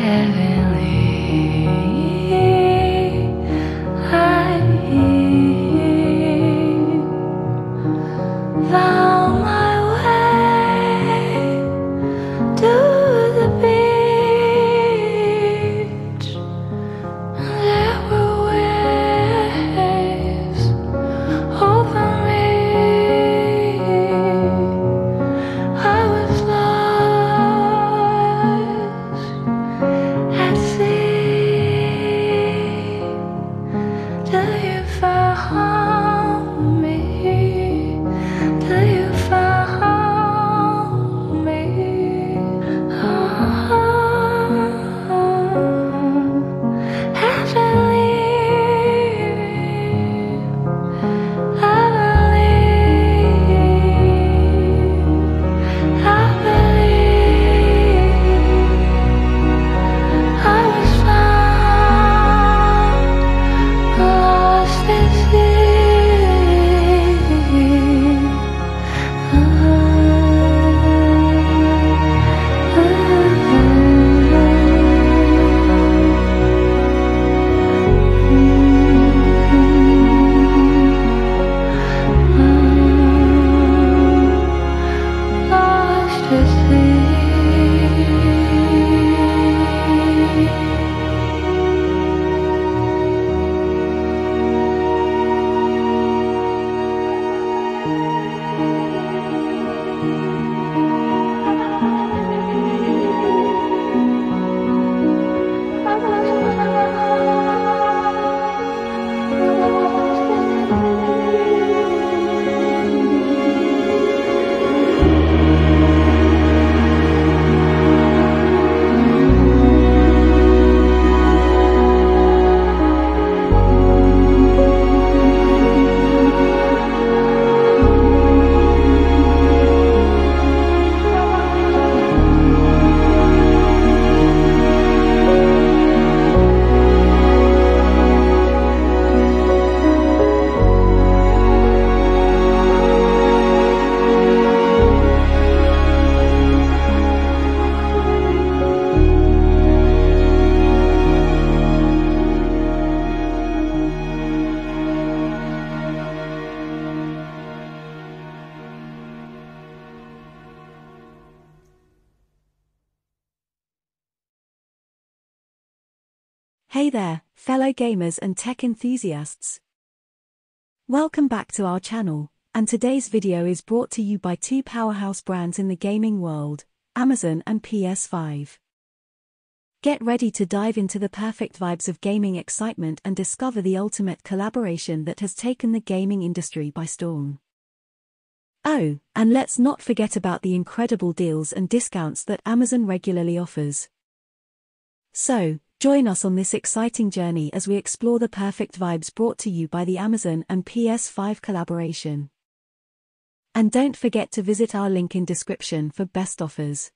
heavenly. Hey there, fellow gamers and tech enthusiasts. Welcome back to our channel, and today's video is brought to you by two powerhouse brands in the gaming world, Amazon and PS5. Get ready to dive into the perfect vibes of gaming excitement and discover the ultimate collaboration that has taken the gaming industry by storm. Oh, and let's not forget about the incredible deals and discounts that Amazon regularly offers. So, join us on this exciting journey as we explore the perfect vibes brought to you by the Amazon and PS5 collaboration. And don't forget to visit our link in description for best offers.